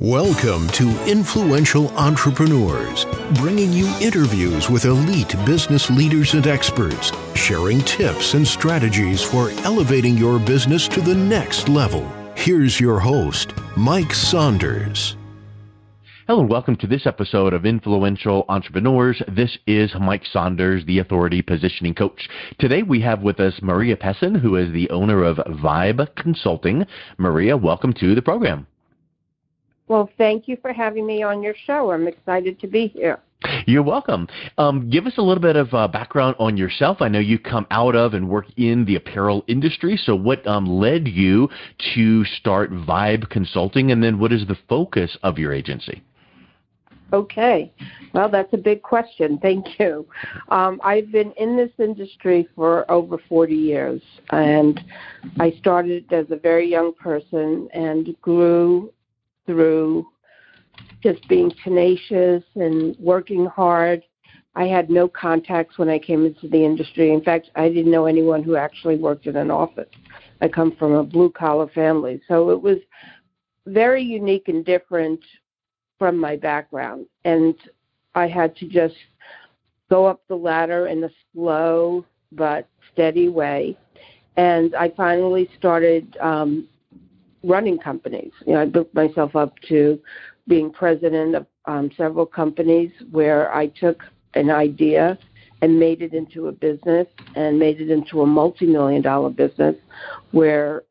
Welcome to Influential Entrepreneurs, bringing you interviews with elite business leaders and experts, sharing tips and strategies for elevating your business to the next level. Here's your host, Mike Saunders. Hello and welcome to this episode of Influential Entrepreneurs. This is Mike Saunders, the Authority Positioning Coach. Today we have with us Maria Pesin, who is the owner of Vibe Consulting. Maria, welcome to the program. Well, thank you for having me on your show. I'm excited to be here. You're welcome. Um, give us a little bit of uh, background on yourself. I know you come out of and work in the apparel industry. So, what um, led you to start Vibe Consulting, and then what is the focus of your agency? Okay. Well, that's a big question. Thank you. Um, I've been in this industry for over 40 years, and I started as a very young person and grew through just being tenacious and working hard. I had no contacts when I came into the industry. In fact, I didn't know anyone who actually worked in an office. I come from a blue collar family. So it was very unique and different from my background. And I had to just go up the ladder in a slow but steady way. And I finally started um, running companies. You know, I built myself up to being president of um, several companies where I took an idea and made it into a business and made it into a multi-million dollar business where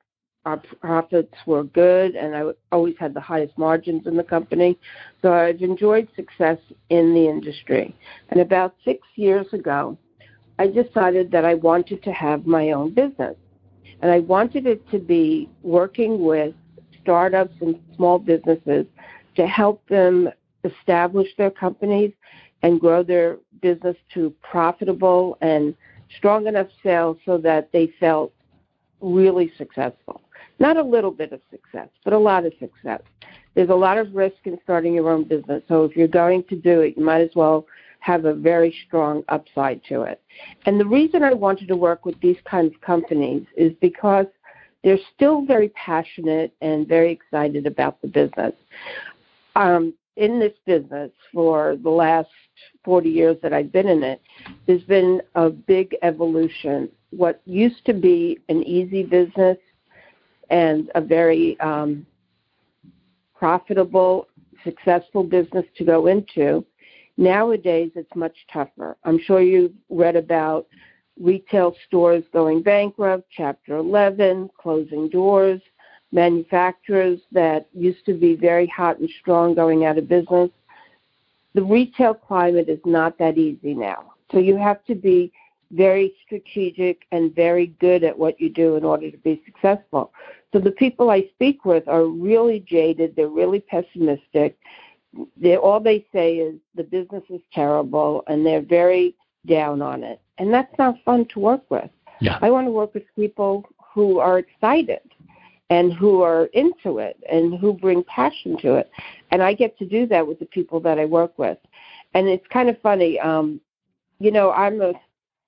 our profits were good and I always had the highest margins in the company. So I've enjoyed success in the industry. And about six years ago, I decided that I wanted to have my own business. And I wanted it to be working with startups and small businesses to help them establish their companies and grow their business to profitable and strong enough sales so that they felt really successful. Not a little bit of success, but a lot of success. There's a lot of risk in starting your own business. So if you're going to do it, you might as well have a very strong upside to it. And the reason I wanted to work with these kinds of companies is because they're still very passionate and very excited about the business. Um, in this business for the last 40 years that I've been in it, there's been a big evolution. What used to be an easy business and a very um, profitable, successful business to go into Nowadays, it's much tougher. I'm sure you've read about retail stores going bankrupt, Chapter 11, closing doors, manufacturers that used to be very hot and strong going out of business. The retail climate is not that easy now. So you have to be very strategic and very good at what you do in order to be successful. So the people I speak with are really jaded, they're really pessimistic, they all they say is the business is terrible and they're very down on it. And that's not fun to work with. Yeah. I want to work with people who are excited and who are into it and who bring passion to it. And I get to do that with the people that I work with. And it's kind of funny. Um, you know, I'm a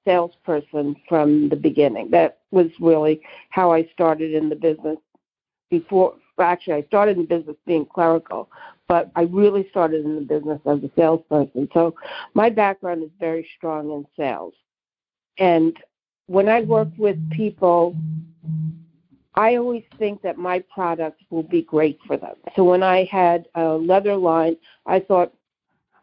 salesperson from the beginning. That was really how I started in the business before actually I started in business being clerical, but I really started in the business as a salesperson. So my background is very strong in sales. And when I work with people, I always think that my product will be great for them. So when I had a leather line, I thought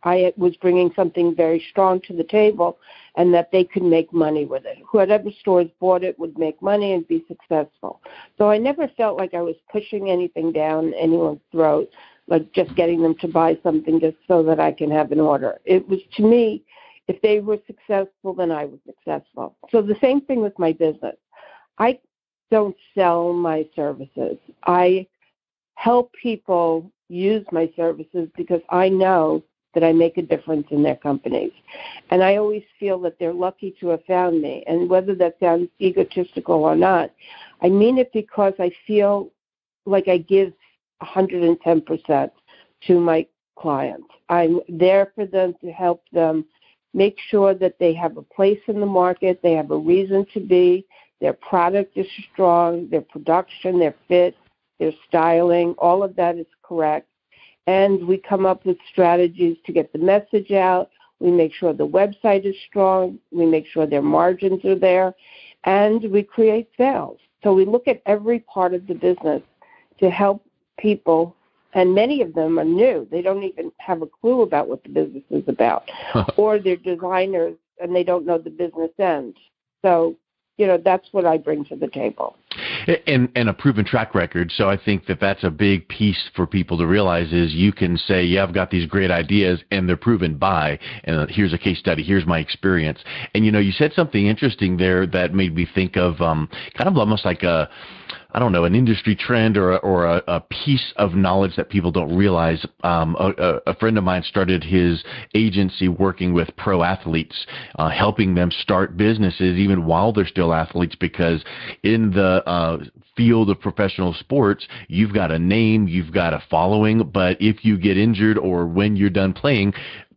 I was bringing something very strong to the table and that they could make money with it. Whoever stores bought it would make money and be successful. So I never felt like I was pushing anything down anyone's throat, like just getting them to buy something just so that I can have an order. It was to me, if they were successful, then I was successful. So the same thing with my business. I don't sell my services. I help people use my services because I know that I make a difference in their companies. And I always feel that they're lucky to have found me. And whether that sounds egotistical or not, I mean it because I feel like I give 110% to my clients. I'm there for them to help them make sure that they have a place in the market, they have a reason to be, their product is strong, their production, their fit, their styling, all of that is correct and we come up with strategies to get the message out. We make sure the website is strong. We make sure their margins are there, and we create sales. So we look at every part of the business to help people, and many of them are new. They don't even have a clue about what the business is about, or they're designers and they don't know the business end. So you know that's what I bring to the table. And and a proven track record. So I think that that's a big piece for people to realize is you can say, yeah, I've got these great ideas, and they're proven by. And here's a case study. Here's my experience. And you know, you said something interesting there that made me think of um, kind of almost like a I don't know, an industry trend or a, or a, a piece of knowledge that people don't realize. Um, a, a, friend of mine started his agency working with pro athletes, uh, helping them start businesses even while they're still athletes because in the uh, field of professional sports, you've got a name, you've got a following, but if you get injured or when you're done playing,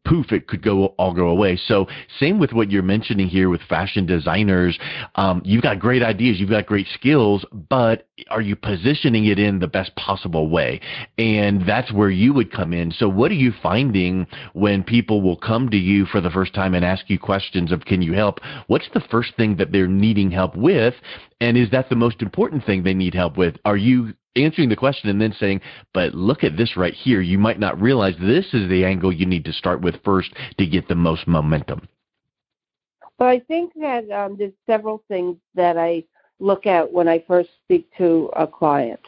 poof, it could go all go away. So same with what you're mentioning here with fashion designers. Um, you've got great ideas, you've got great skills, but are you positioning it in the best possible way? And that's where you would come in. So what are you finding when people will come to you for the first time and ask you questions of can you help? What's the first thing that they're needing help with? And is that the most important thing they need help with? Are you answering the question and then saying, but look at this right here. You might not realize this is the angle you need to start with first to get the most momentum. Well, I think that um, there's several things that I look at when I first speak to a client.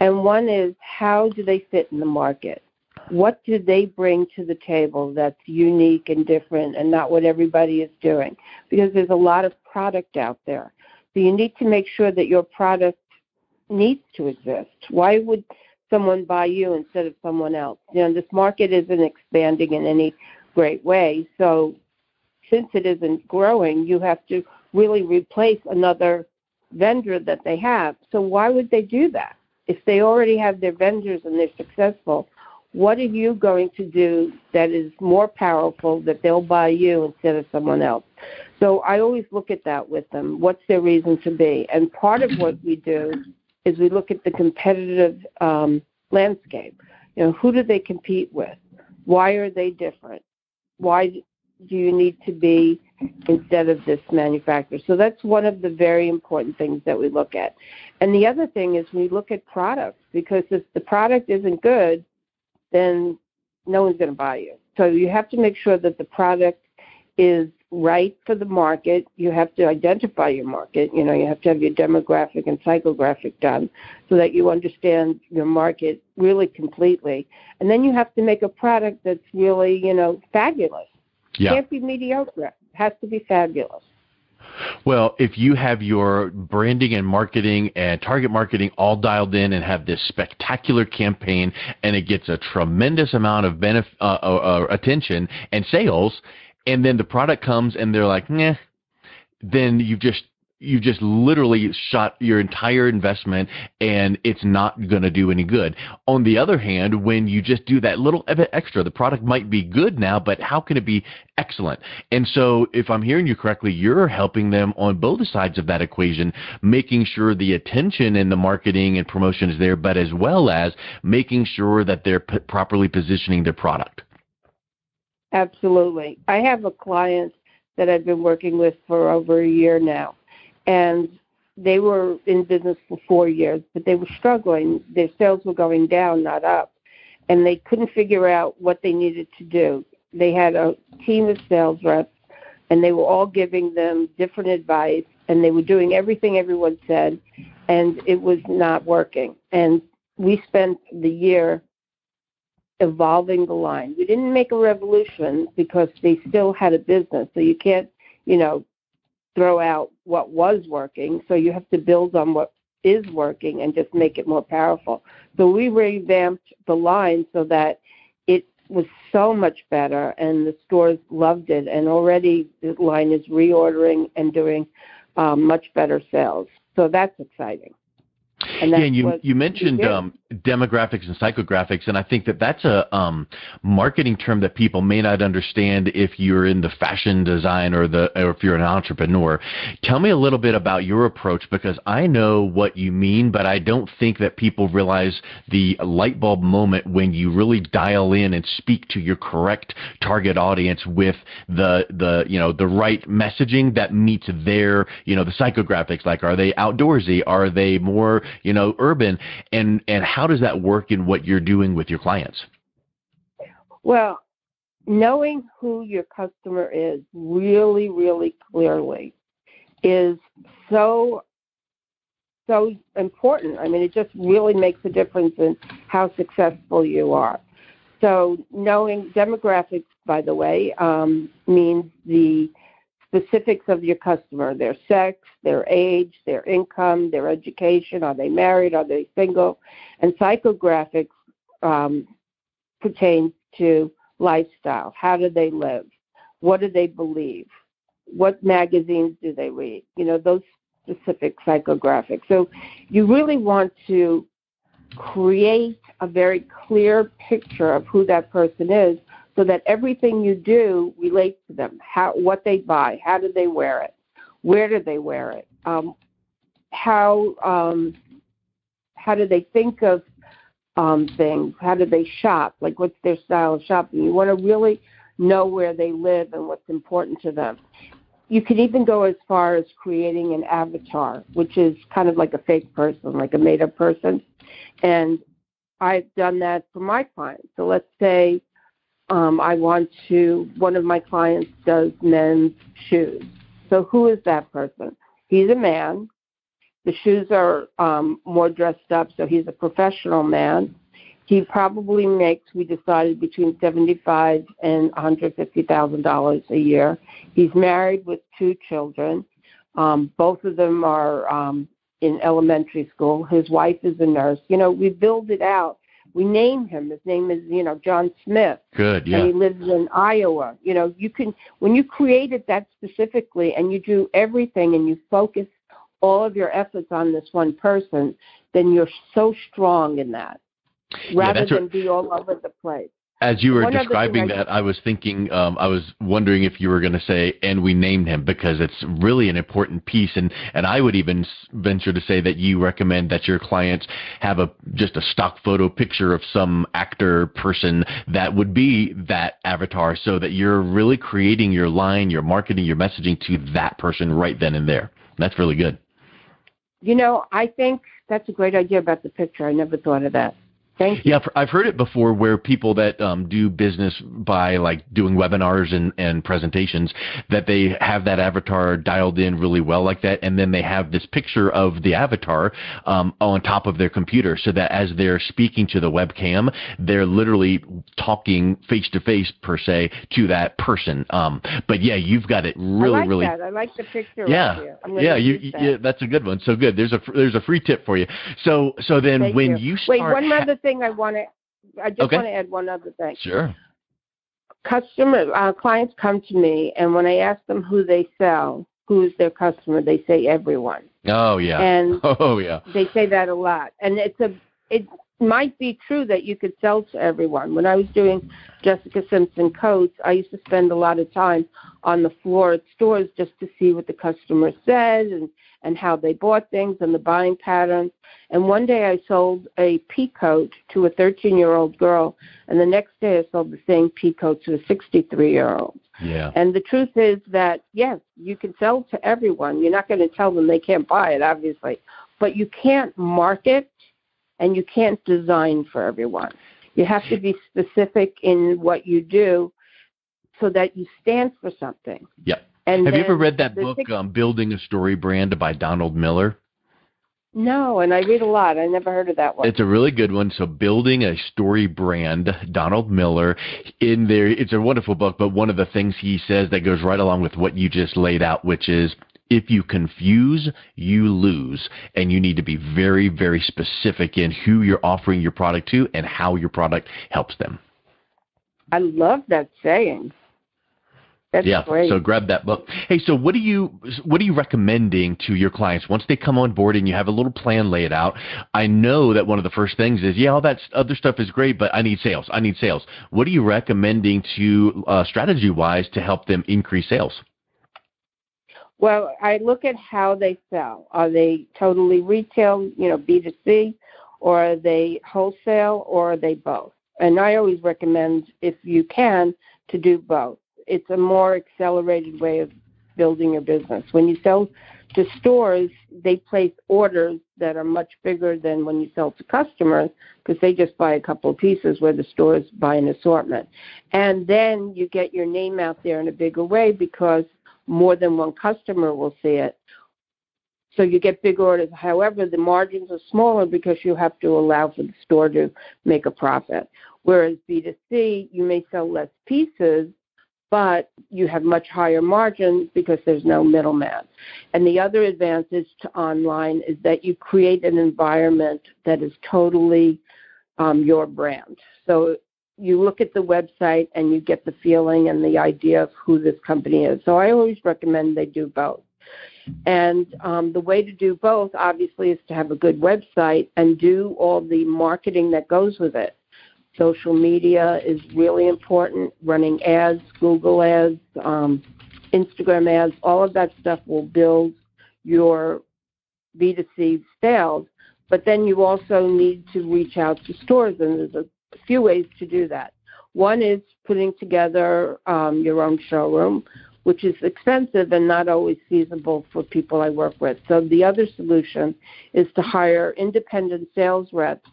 And one is how do they fit in the market? What do they bring to the table that's unique and different and not what everybody is doing? Because there's a lot of product out there. So you need to make sure that your product needs to exist. Why would someone buy you instead of someone else? You know, this market isn't expanding in any great way. So since it isn't growing, you have to really replace another vendor that they have. So why would they do that? If they already have their vendors and they're successful, what are you going to do that is more powerful that they'll buy you instead of someone else? So I always look at that with them. What's their reason to be? And part of what we do is we look at the competitive um, landscape. You know, who do they compete with? Why are they different? Why do you need to be instead of this manufacturer? So that's one of the very important things that we look at. And the other thing is we look at products because if the product isn't good, then no one's going to buy you. So you have to make sure that the product is right for the market. You have to identify your market. You know, you have to have your demographic and psychographic done so that you understand your market really completely. And then you have to make a product that's really, you know, fabulous. Yeah. Can't be mediocre. It has to be fabulous. Well, if you have your branding and marketing and target marketing all dialed in and have this spectacular campaign and it gets a tremendous amount of benef- uh, uh, uh attention and sales, and then the product comes and they're like, nah, then you've just you've just literally shot your entire investment and it's not going to do any good. On the other hand, when you just do that little bit extra, the product might be good now, but how can it be excellent? And so if I'm hearing you correctly, you're helping them on both sides of that equation, making sure the attention and the marketing and promotion is there, but as well as making sure that they're p- properly positioning their product. Absolutely. I have a client that I've been working with for over a year now, and they were in business for four years, but they were struggling. Their sales were going down, not up, and they couldn't figure out what they needed to do. They had a team of sales reps, and they were all giving them different advice, and they were doing everything everyone said, and it was not working. And we spent the year evolving the line. We didn't make a revolution because they still had a business. So you can't, you know, throw out what was working. So you have to build on what is working and just make it more powerful. So we revamped the line so that it was so much better and the stores loved it. And already the line is reordering and doing um, much better sales. So that's exciting. And yeah, and you you mentioned um, demographics and psychographics, and I think that that's a um, marketing term that people may not understand if you're in the fashion design or the or if you're an entrepreneur. Tell me a little bit about your approach because I know what you mean, but I don't think that people realize the light bulb moment when you really dial in and speak to your correct target audience with the the you know the right messaging that meets their you know the psychographics. Like, are they outdoorsy? Are they more you know urban? And and how does that work in what you're doing with your clients? Well, knowing who your customer is really, really clearly is so so important. I mean, it just really makes a difference in how successful you are. So, knowing demographics, by the way, um, means the specifics of your customer their sex, their age, their income, their education. Are they married? Are they single? And psychographics um, pertains to lifestyle. How do they live? What do they believe? What magazines do they read? You know, those specific psychographics. So you really want to create a very clear picture of who that person is so that everything you do relates to them. How, what they buy, how do they wear it, where do they wear it, um, how um, how do they think of um, things, how do they shop, like what's their style of shopping. You want to really know where they live and what's important to them. You can even go as far as creating an avatar, which is kind of like a fake person, like a made up person. And I've done that for my clients. So let's say um, I want to, one of my clients does men's shoes. So who is that person? He's a man. The shoes are um, more dressed up, so he's a professional man. He probably makes, we decided, between seventy-five and one hundred fifty thousand dollars a year. He's married with two children. Um, both of them are um, in elementary school. His wife is a nurse. You know, we build it out we name him. His name is, you know, John Smith. Good, yeah. And he lives in Iowa. You know, you can when you created that specifically and you do everything and you focus all of your efforts on this one person, then you're so strong in that. Rather yeah, than be all over the place. As you were One describing that, I, I was thinking, um, I was wondering if you were going to say, and we named him because it's really an important piece. And, and I would even venture to say that you recommend that your clients have a just a stock photo picture of some actor person that would be that avatar so that you're really creating your line, your marketing, your messaging to that person right then and there. That's really good. You know, I think that's a great idea about the picture. I never thought of that. Thank you. Yeah, I've heard it before where people that um, do business by like doing webinars and, and presentations that they have that avatar dialed in really well like that, and then they have this picture of the avatar um, on top of their computer so that as they're speaking to the webcam, they're literally talking face to face per se to that person. Um, but yeah, you've got it really, I like really. That. I like the picture. Yeah, yeah, you, that. yeah, that's a good one. So good. There's a there's a free tip for you. So so then Thank when you, you start. Wait, one other thing I want to. I just okay. want to add one other thing. Sure. Customer uh, clients come to me, and when I ask them who they sell, who is their customer, they say everyone. Oh yeah. And oh yeah. They say that a lot, and it's a it might be true that you could sell to everyone. When I was doing Jessica Simpson coats, I used to spend a lot of time on the floor at stores just to see what the customer said and and how they bought things and the buying patterns. And one day I sold a pea coat to a 13 year old girl, and the next day I sold the same pea coat to a 63 year old. Yeah. And the truth is that, yes, you can sell to everyone. You're not going to tell them they can't buy it, obviously. But you can't market and you can't design for everyone. You have to be specific in what you do so that you stand for something. Yep. And Have you ever read that book, um, Building a Story Brand by Donald Miller? No, and I read a lot. I never heard of that one. It's a really good one. So, Building a Story Brand, Donald Miller. In there, it's a wonderful book, but one of the things he says that goes right along with what you just laid out, which is if you confuse, you lose. And you need to be very, very specific in who you're offering your product to and how your product helps them. I love that saying. That's yeah, great. so grab that book. Hey, so what are you what are you recommending to your clients once they come on board and you have a little plan laid out? I know that one of the first things is yeah, all that other stuff is great, but I need sales. I need sales. What are you recommending to uh, strategy wise to help them increase sales? Well, I look at how they sell. Are they totally retail, you know, B2C, or are they wholesale, or are they both? And I always recommend, if you can, to do both. It's a more accelerated way of building your business. When you sell to stores, they place orders that are much bigger than when you sell to customers because they just buy a couple of pieces where the stores buy an assortment. And then you get your name out there in a bigger way because more than one customer will see it. So you get big orders. However, the margins are smaller because you have to allow for the store to make a profit. Whereas B2C, you may sell less pieces, but you have much higher margins because there's no middleman. And the other advantage to online is that you create an environment that is totally um, your brand. So you look at the website and you get the feeling and the idea of who this company is. So I always recommend they do both. And um, the way to do both, obviously, is to have a good website and do all the marketing that goes with it. Social media is really important. Running ads, Google ads, um, Instagram ads, all of that stuff will build your B2C sales. But then you also need to reach out to stores, and there's a few ways to do that. One is putting together um, your own showroom, which is expensive and not always feasible for people I work with. So the other solution is to hire independent sales reps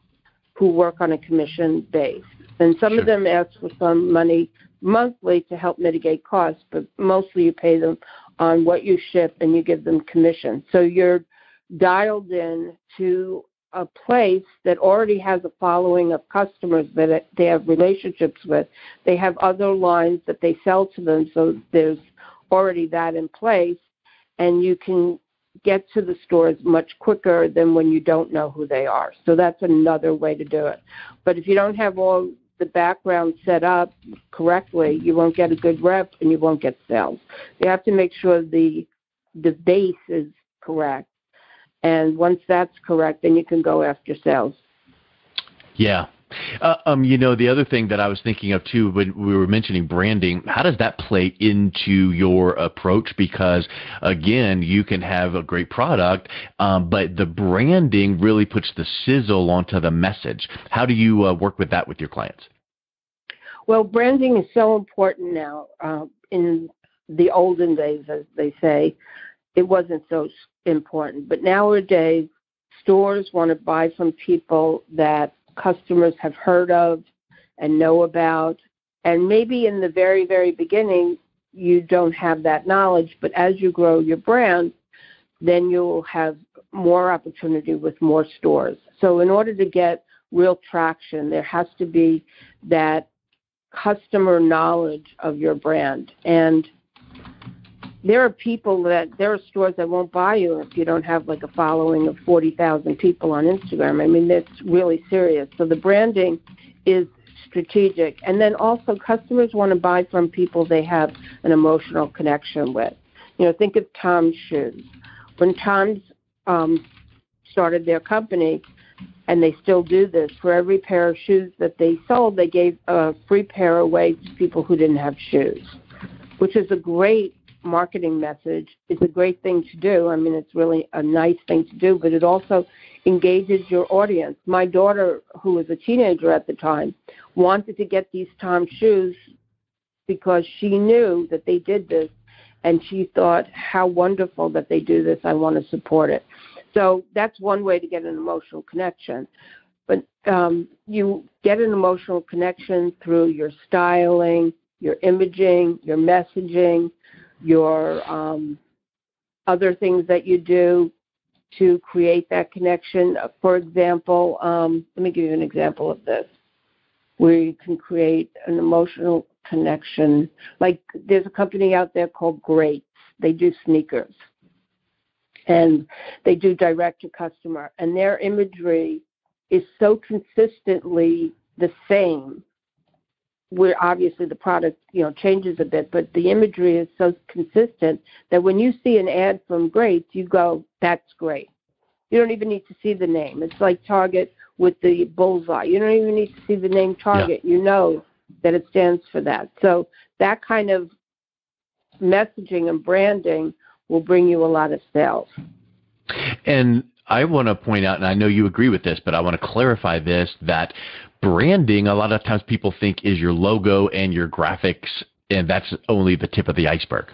who work on a commission base. And some sure. of them ask for some money monthly to help mitigate costs, but mostly you pay them on what you ship and you give them commission. So you're dialed in to a place that already has a following of customers that they have relationships with. They have other lines that they sell to them, so there's already that in place, and you can get to the stores much quicker than when you don't know who they are. So that's another way to do it. But if you don't have all the background set up correctly, you won't get a good rep and you won't get sales. You have to make sure the the base is correct and once that's correct, then you can go after sales. Yeah. Uh, um, you know, the other thing that I was thinking of too, when we were mentioning branding, how does that play into your approach? Because again, you can have a great product, um, but the branding really puts the sizzle onto the message. How do you uh, work with that with your clients? Well, branding is so important now. Uh, in the olden days, as they say, it wasn't so important. But nowadays, stores want to buy from people that customers have heard of and know about. And maybe in the very, very beginning, you don't have that knowledge, but as you grow your brand, then you'll have more opportunity with more stores. So, in order to get real traction, there has to be that customer knowledge of your brand. And there are people that there are stores that won't buy you if you don't have like a following of 40,000 people on Instagram. I mean, that's really serious. So the branding is strategic. And then also customers want to buy from people they have an emotional connection with. You know, think of Tom's shoes. When Tom's um, started their company, and they still do this, for every pair of shoes that they sold, they gave a free pair away to people who didn't have shoes, which is a great marketing message is a great thing to do. I mean, it's really a nice thing to do, but it also engages your audience. My daughter, who was a teenager at the time, wanted to get these Tom shoes because she knew that they did this and she thought, how wonderful that they do this. I want to support it. So that's one way to get an emotional connection. But um, you get an emotional connection through your styling, your imaging, your messaging, your um, other things that you do to create that connection. For example, um, let me give you an example of this, where you can create an emotional connection. Like there's a company out there called Great. They do sneakers, and they do direct to customer, and their imagery is so consistently the same where obviously the product you know changes a bit, but the imagery is so consistent that when you see an ad from Grace, you go, "That's great." You don't even need to see the name. It's like Target with the bullseye. You don't even need to see the name Target. Yeah. You know that it stands for that. So that kind of messaging and branding will bring you a lot of sales. And I want to point out, and I know you agree with this, but I want to clarify this that branding, a lot of times people think is your logo and your graphics, and that's only the tip of the iceberg.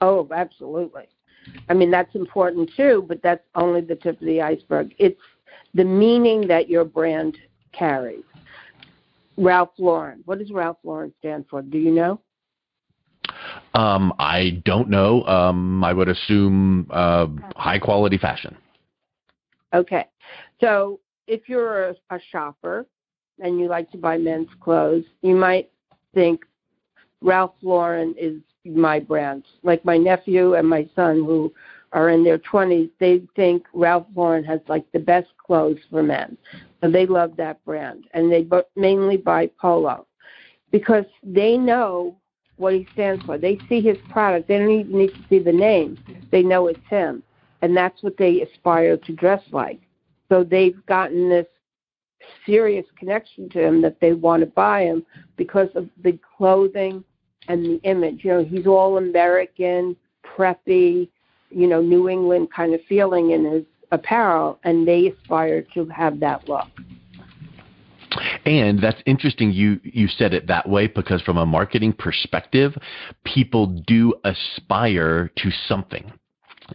Oh, absolutely. I mean, that's important too, but that's only the tip of the iceberg. It's the meaning that your brand carries. Ralph Lauren. What does Ralph Lauren stand for? Do you know? Um, I don't know. Um, I would assume uh, high quality fashion. Okay. So if you're a, a shopper and you like to buy men's clothes, you might think Ralph Lauren is my brand. Like my nephew and my son who are in their 20s, they think Ralph Lauren has like the best clothes for men. So they love that brand. And they bu- mainly buy polo because they know what he stands for. They see his product. They don't even need to see the name. They know it's him. And that's what they aspire to dress like. So they've gotten this serious connection to him that they want to buy him because of the clothing and the image. You know, he's all American, preppy, you know, New England kind of feeling in his apparel, and they aspire to have that look. And that's interesting you you said it that way because from a marketing perspective, people do aspire to something.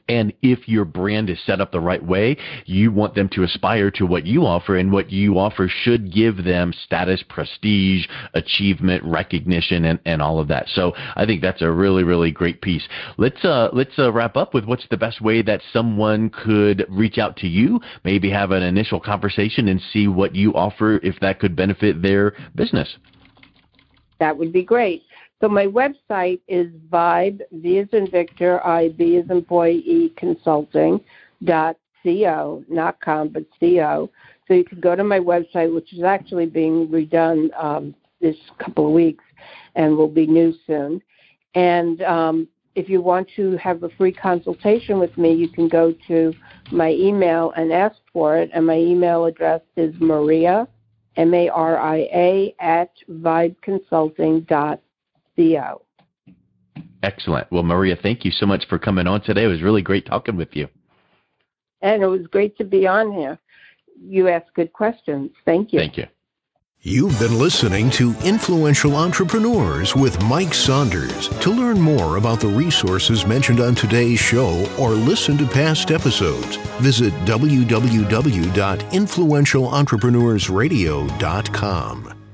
And if your brand is set up the right way, you want them to aspire to what you offer, and what you offer should give them status, prestige, achievement, recognition, and, and all of that. So I think that's a really, really great piece. Let's uh, let's uh, wrap up with what's the best way that someone could reach out to you, maybe have an initial conversation, and see what you offer if that could benefit their business. That would be great. So my website is Vibe, V as in Victor, I, B as in boy, E, consulting, dot co, not com, but co. So you can go to my website, which is actually being redone um, this couple of weeks and will be new soon. And um, if you want to have a free consultation with me, you can go to my email and ask for it. And my email address is Maria, M A R I A, at vibeconsulting.com CO. Excellent. Well, Maria, thank you so much for coming on today. It was really great talking with you. And it was great to be on here. You asked good questions. Thank you. Thank you. You've been listening to Influential Entrepreneurs with Mike Saunders. To learn more about the resources mentioned on today's show or listen to past episodes, visit www.influentialentrepreneursradio.com.